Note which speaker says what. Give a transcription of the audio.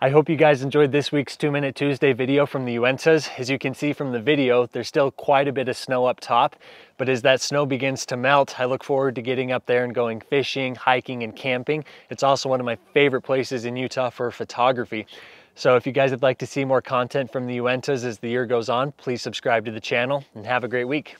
Speaker 1: I hope you guys enjoyed this week's Two Minute Tuesday video from the Uintas. As you can see from the video, there's still quite a bit of snow up top, but as that snow begins to melt, I look forward to getting up there and going fishing, hiking, and camping. It's also one of my favorite places in Utah for photography. So if you guys would like to see more content from the Uintas as the year goes on, please subscribe to the channel and have a great week.